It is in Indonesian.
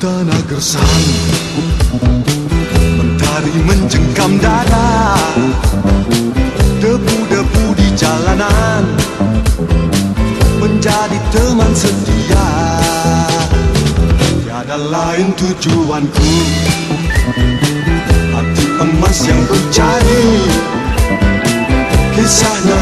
tanah gersang. Mentari menjengkam dada. Debu-debu di jalanan. Menjadi teman setia. Tiada lain tujuanku. Hati emas yang ku cari Kisahnya